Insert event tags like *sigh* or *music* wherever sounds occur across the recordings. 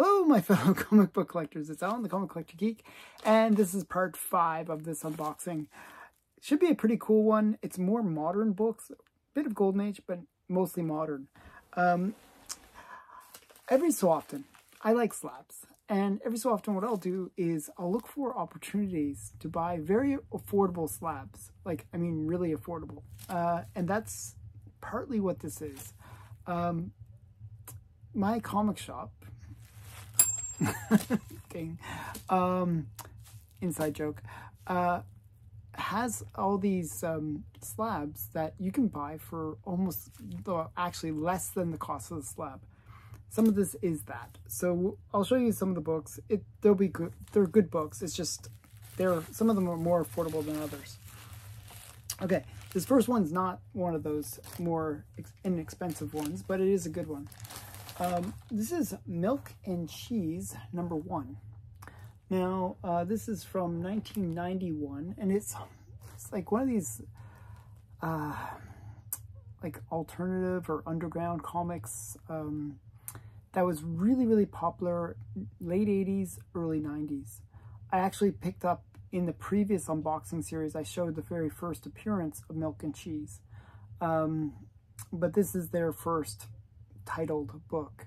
Hello, my *laughs* fellow comic book collectors. It's Alan, the Comic Collector Geek, and this is part five of this unboxing. Should be a pretty cool one. It's more modern books, a bit of Golden Age, but mostly modern. Um, every so often, I like slabs. And every so often what I'll do is I'll look for opportunities to buy very affordable slabs. Like, I mean, really affordable. Uh, and that's partly what this is. Um, my comic shop, um, inside joke, uh, has all these um, slabs that you can buy for almost, actually less than the cost of the slab some of this is that. So I'll show you some of the books. It they'll be good. They're good books. It's just they're some of them are more affordable than others. Okay, this first one's not one of those more inexpensive ones, but it is a good one. Um, this is Milk and Cheese number one. Now, uh, this is from 1991, and it's it's like one of these uh, like alternative or underground comics. Um, that was really, really popular late 80s, early 90s. I actually picked up in the previous unboxing series, I showed the very first appearance of Milk and Cheese. Um, but this is their first titled book.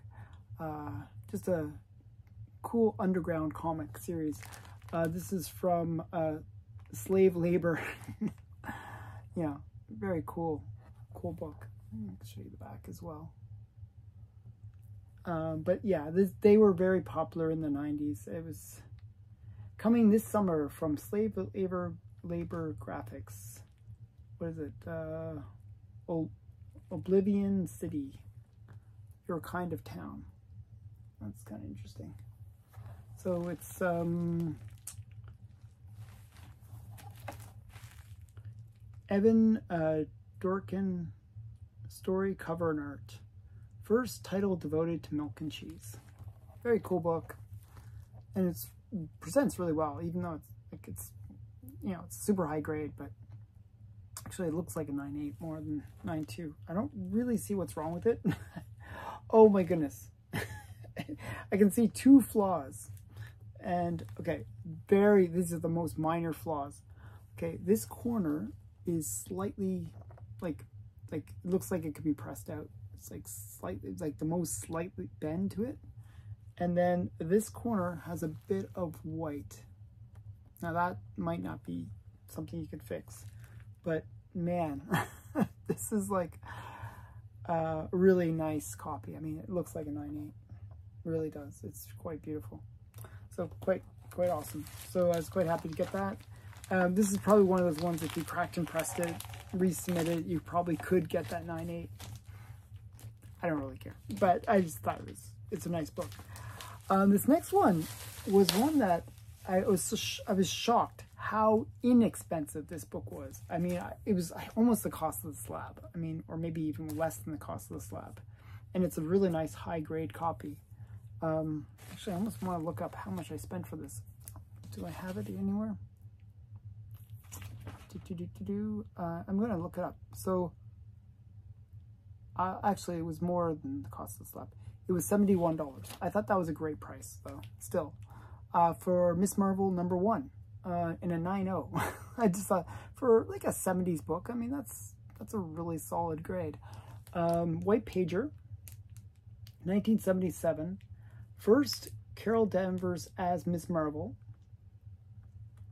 Uh, just a cool underground comic series. Uh, this is from uh, Slave Labor. *laughs* yeah, very cool, cool book. I'll show you the back as well. Um, but yeah, this, they were very popular in the 90s. It was coming this summer from Slave Labor, Labor Graphics. What is it? Uh, Oblivion City. Your kind of town. That's kind of interesting. So it's um, Evan uh, Dorkin story cover and art first title devoted to milk and cheese. Very cool book. And it presents really well, even though it's like it's you know, it's super high grade, but actually it looks like a 9.8 more than 9.2. I don't really see what's wrong with it. *laughs* oh my goodness. *laughs* I can see two flaws. And okay, very, these are the most minor flaws. Okay, this corner is slightly like, like, it looks like it could be pressed out. It's like slightly, like the most slightly bend to it. And then this corner has a bit of white. Now that might not be something you could fix, but man, *laughs* this is like a really nice copy. I mean, it looks like a 9.8, really does. It's quite beautiful. So quite, quite awesome. So I was quite happy to get that. Um, this is probably one of those ones if you cracked and pressed it, resubmitted, you probably could get that 9.8. I don't really care, but I just thought it was, it's a nice book. Um, this next one was one that I was, I was shocked how inexpensive this book was. I mean, it was almost the cost of the slab. I mean, or maybe even less than the cost of the slab. And it's a really nice high grade copy. Um, actually, I almost want to look up how much I spent for this. Do I have it anywhere? Do, do, do. Uh, I'm going to look it up. So uh, actually, it was more than the cost of the slab. It was $71. I thought that was a great price, though, still. Uh, for Miss Marvel number one uh, in a 9.0. *laughs* I just thought, for like a 70s book, I mean, that's that's a really solid grade. Um, White Pager, 1977. First, Carol Danvers as Miss Marvel.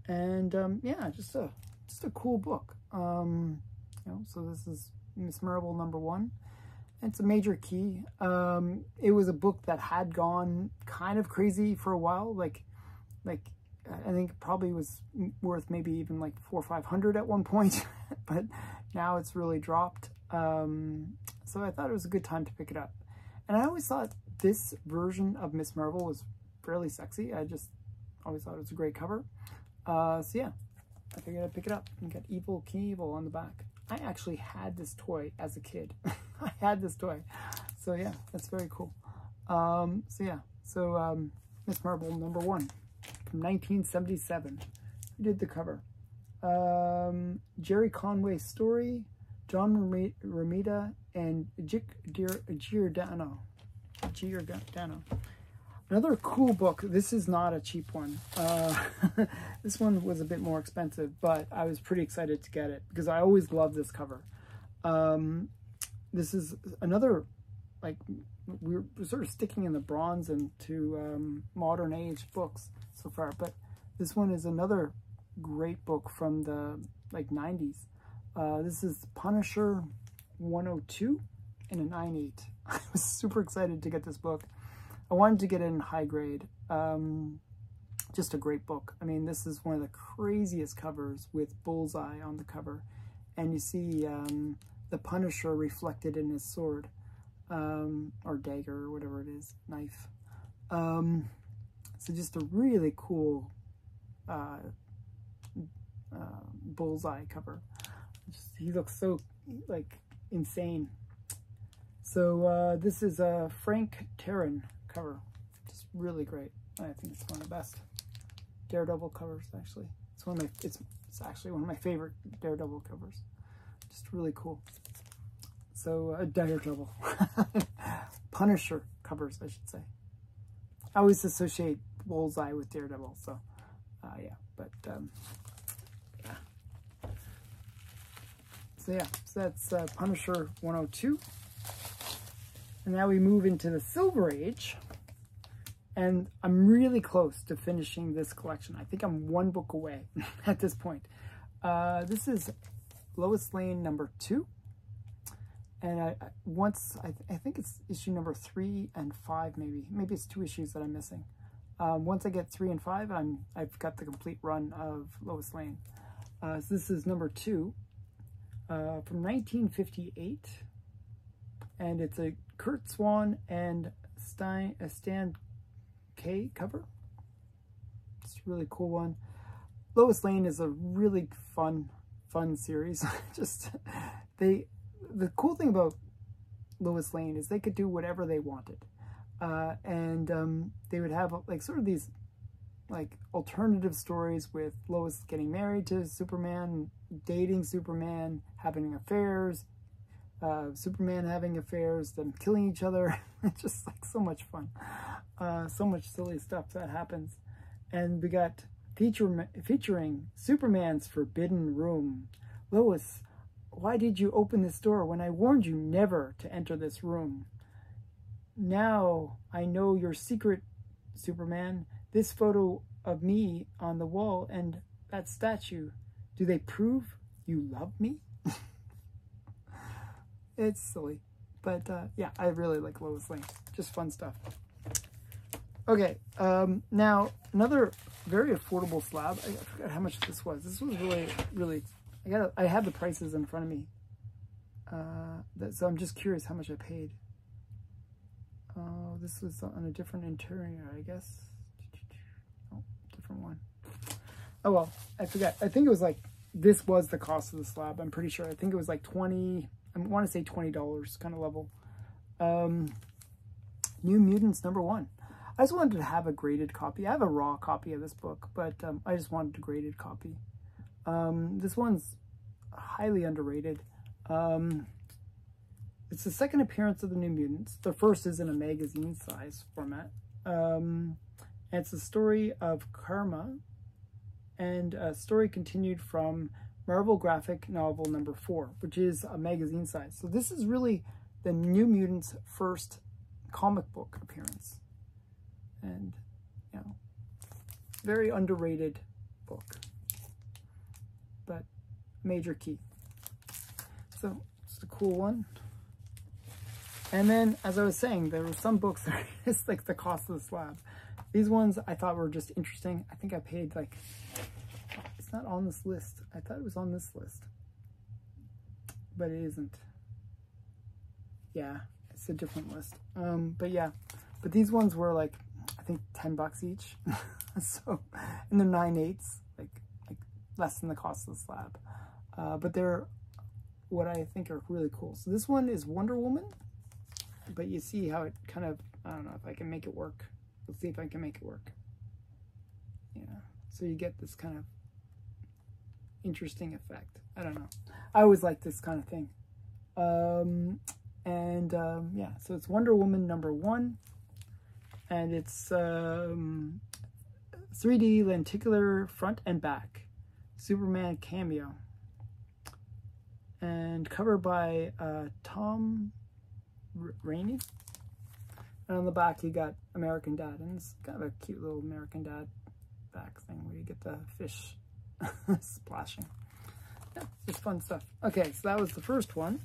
And um, yeah, just a just a cool book. Um, you know, so this is Miss Marvel number one. It's a major key. Um, it was a book that had gone kind of crazy for a while. Like, like I think probably was worth maybe even like four or five hundred at one point, *laughs* but now it's really dropped. Um, so I thought it was a good time to pick it up. And I always thought this version of Miss Marvel was fairly sexy. I just always thought it was a great cover. Uh, so yeah, I figured I'd pick it up and get Evel Knievel on the back. I actually had this toy as a kid. *laughs* I had this toy. So yeah, that's very cool. Um, so yeah, so um, Miss Marvel number one from 1977. Who did the cover? Um, Gerry Conway story, John Romita, and Dick Giordano. Giordano. Another cool book. This is not a cheap one. Uh, *laughs* this one was a bit more expensive, but I was pretty excited to get it because I always love this cover. Um, this is another, like, we're sort of sticking in the bronze and to um, modern age books so far, but this one is another great book from the like 90s. Uh, this is Punisher 102 in a 9.8. *laughs* I was super excited to get this book. I wanted to get it in high grade. Um, just a great book. I mean, this is one of the craziest covers with Bullseye on the cover. And you see um, the Punisher reflected in his sword, um, or dagger, or whatever it is, knife. Um, so just a really cool uh, uh, Bullseye cover. Just, he looks so, like, insane. So uh, this is a Frank Teran cover. Just really great. I think it's one of the best Daredevil covers, actually. It's one of my, it's, it's actually one of my favorite Daredevil covers. Just really cool. So, uh, Daredevil. *laughs* Punisher covers, I should say. I always associate Bullseye with Daredevil, so, uh, yeah. But, um, yeah. So, yeah, so that's uh, Punisher 102. And now we move into the Silver Age. And I'm really close to finishing this collection. I think I'm one book away *laughs* at this point. Uh, this is Lois Lane number two. And I, once, I, th I, think it's issue number three and five, maybe. Maybe it's two issues that I'm missing. Um, once I get three and five, I'm, I've got the complete run of Lois Lane. Uh, so this is number two uh, from 1958. And it's a Curt Swan and Stein, a Stan Kaye cover. It's a really cool one. Lois Lane is a really fun, fun series. *laughs* Just they, the cool thing about Lois Lane is they could do whatever they wanted, uh, and um, they would have like sort of these like alternative stories with Lois getting married to Superman, dating Superman, having affairs, uh, Superman having affairs, them killing each other. *laughs* it's just like so much fun. Uh, so much silly stuff that happens. And we got feature, featuring Superman's Forbidden Room. Lois, why did you open this door when I warned you never to enter this room? Now I know your secret, Superman. This photo of me on the wall and that statue, do they prove you love me? *laughs* It's silly. But uh, yeah, I really like Lois Lane. Just fun stuff. Okay, um, now another very affordable slab. I forgot how much this was. This was really, really, I got I had the prices in front of me. Uh, that, so I'm just curious how much I paid. Oh, this was on a different interior, I guess. Oh, different one. Oh well, I forgot. I think it was like, this was the cost of the slab. I'm pretty sure. I think it was like 20, I want to say $20 kind of level. Um, New Mutants number one. I just wanted to have a graded copy. I have a raw copy of this book, but um, I just wanted a graded copy. Um, this one's highly underrated. Um, it's the second appearance of the New Mutants. The first is in a magazine size format. Um, it's the story of Karma and a story continued from Marvel graphic novel number four, which is a magazine size. So this is really the New Mutants' first comic book appearance. And, you know, very underrated book, major key. So it's a cool one. And then, as I was saying, there were some books *laughs* that just like the cost of the slab. These ones I thought were just interesting. I think I paid like it's not on this list. I thought it was on this list. But it isn't. Yeah, it's a different list. Um, but yeah, but these ones were like, I think 10 bucks each. *laughs* so, and they're 9 eighths, like, like less than the cost of the slab. Uh, but they're what I think are really cool. So this one is Wonder Woman, but you see how it kind of, I don't know if I can make it work. Let's see if I can make it work. Yeah, so you get this kind of interesting effect. I don't know. I always like this kind of thing. Um, and um, yeah, so it's Wonder Woman number one. and it's um, 3D lenticular front and back. Superman cameo. And cover by uh, Tom Raney. And on the back you got American Dad. And it's kind of a cute little American Dad back thing where you get the fish *laughs* splashing. Yeah, just fun stuff. Okay, so that was the first one.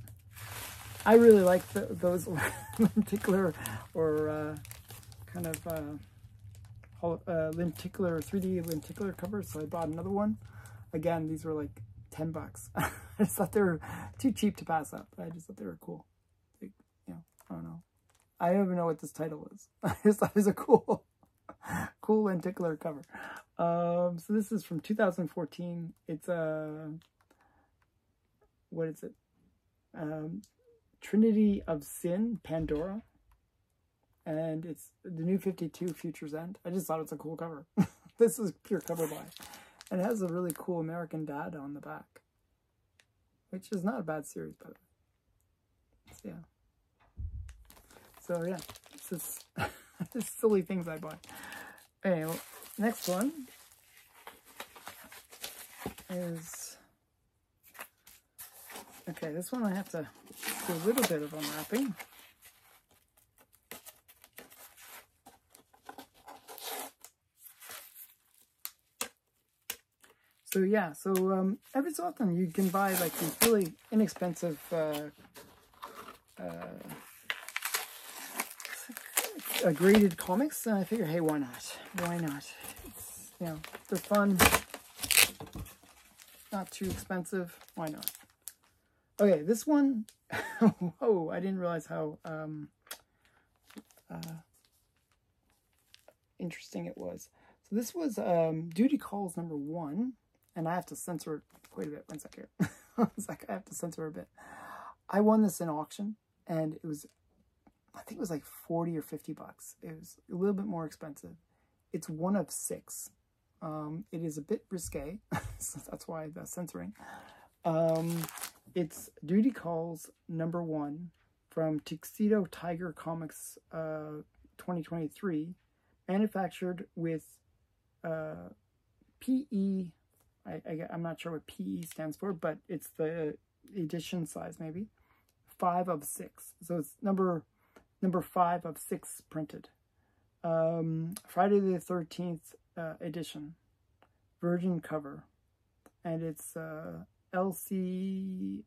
I really like those *laughs* lenticular or uh, kind of uh, uh, lenticular, 3D lenticular covers, so I bought another one. Again, these were like 10 bucks. *laughs* *laughs* I just thought they were too cheap to pass up. I just thought they were cool. Like, you know, I don't know. I don't even know what this title is. *laughs* I just thought it was a cool, *laughs* cool lenticular cover. Um, so this is from 2014. It's a, uh, what is it? Um, Trinity of Sin, Pandora. And it's the new 52 Futures End. I just thought it's a cool cover. this is pure cover buy. And it has a really cool American Dad on the back. Which is not a bad series, way. So, yeah. So, yeah. It's just, just silly things I buy. Anyway, next one is... Okay, this one I have to do a little bit of unwrapping. So yeah, so um, every so often you can buy like these really inexpensive uh, uh, graded comics, and I figure, hey, why not? Why not? It's, you know, they're fun, not too expensive. Why not? Okay, this one, *laughs* whoa, I didn't realize how um, uh, interesting it was. So this was um, Duty Calls number one and I have to censor it quite a bit. One second. *laughs* One sec, I have to censor a bit. I won this in auction, and it was, I think it was like 40 or 50 bucks. It was a little bit more expensive. It's one of six. Um, it is a bit risque, *laughs* so that's why the censoring. Um, it's Duty Calls number one from Tuxedo Tiger Comics uh, 2023, manufactured with uh, PE I, I, am not sure what PE stands for, but it's the edition size maybe. Five of six. So it's number number five of six printed. Um, Friday the 13th uh, edition. Virgin cover. And it's uh, LC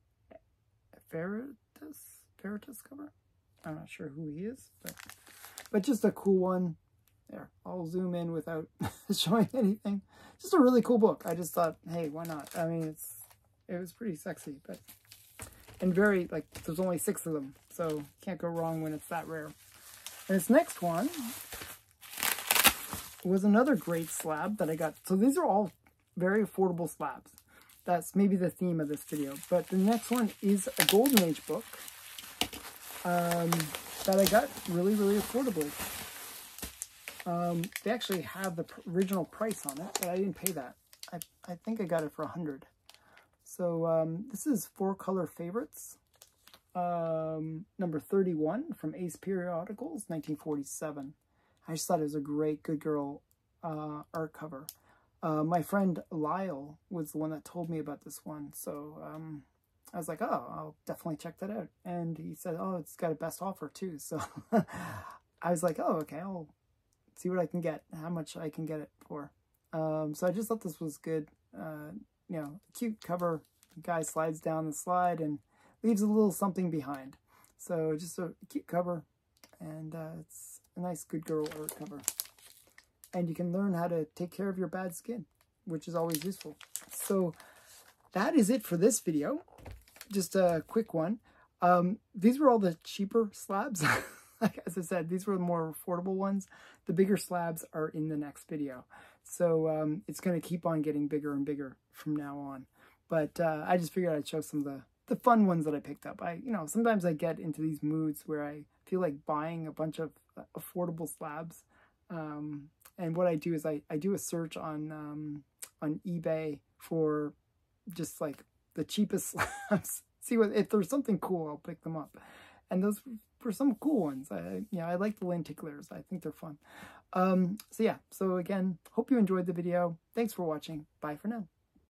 Ferretus cover. I'm not sure who he is, but but just a cool one. There, I'll zoom in without *laughs* showing anything. Just a really cool book. I just thought, hey, why not? I mean, it's it was pretty sexy, but and very like there's only six of them, so can't go wrong when it's that rare. And this next one was another great slab that I got. So these are all very affordable slabs. That's maybe the theme of this video. But the next one is a Golden Age book um, that I got really, really affordably. Um, they actually have the original price on it, but I didn't pay that. I, I think I got it for a 100 So um, this is Four Color Favorites, um, number 31 from Ace Periodicals, 1947. I just thought it was a great Good Girl uh, art cover. Uh, my friend Lyle was the one that told me about this one, so um, I was like, oh, I'll definitely check that out. And he said, oh, it's got a best offer too. *laughs* So *laughs* I was like, oh, okay, I'll see what I can get, how much I can get it for. Um, so I just thought this was good. Uh, you know, cute cover. Guy slides down the slide and leaves a little something behind. So just a cute cover, and uh, it's a nice good girl art cover. And you can learn how to take care of your bad skin, which is always useful. So that is it for this video. Just a quick one. Um, these were all the cheaper slabs. *laughs* *laughs* like as I said, these were the more affordable ones. The bigger slabs are in the next video. So um, it's going to keep on getting bigger and bigger from now on. But uh, I just figured I'd show some of the, the fun ones that I picked up. I, you know, sometimes I get into these moods where I feel like buying a bunch of uh, affordable slabs. Um, and what I do is I, I do a search on, um, on eBay for just like the cheapest *laughs* slabs. See what, if there's something cool, I'll pick them up. And those were some cool ones. I, you know, I like the lenticulars. I think they're fun. Um, so yeah, so again, hope you enjoyed the video. Thanks for watching. Bye for now.